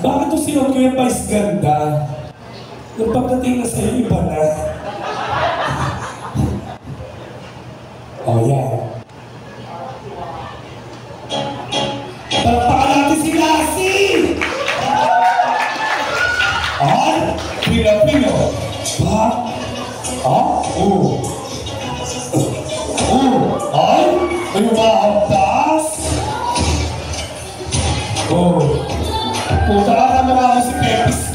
Bakit to ko yung vice ganda? Nung pagdating na sa'yo, iba na. Oh, yan. Palakpakan natin si Lassie! Ay, Pino-Pino. Ha? Ha? Oo. Oo. Ay, may umaampas. Oo. Putra Ramada musik epistis.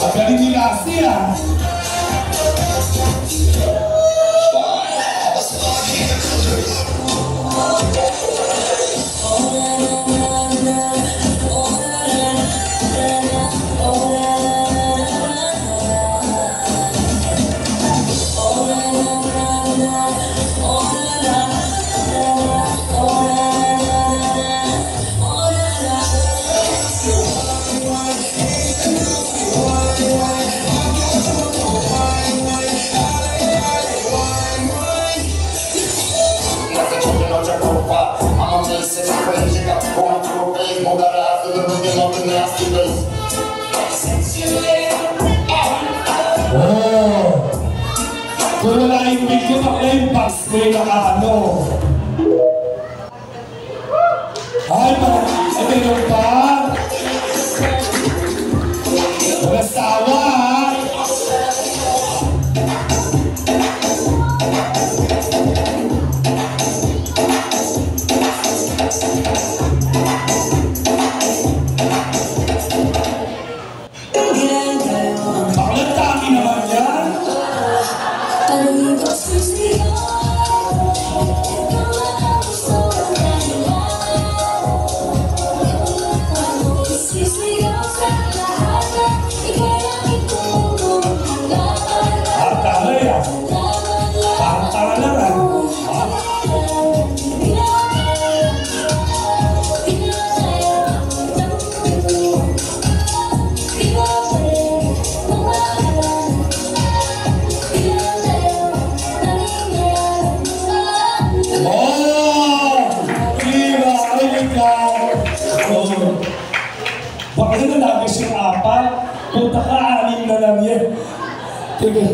Academia Garcia. this equation that's going through a phase. More that after the beginning of the nasty base. Since you Oh, kung naimbig ko na kayo, pass mo yung ano. Ay, mga, ay, meron pa? Mga sawa. Baka na lang siyang apat. Punta ka, anim na lang yan. Teka,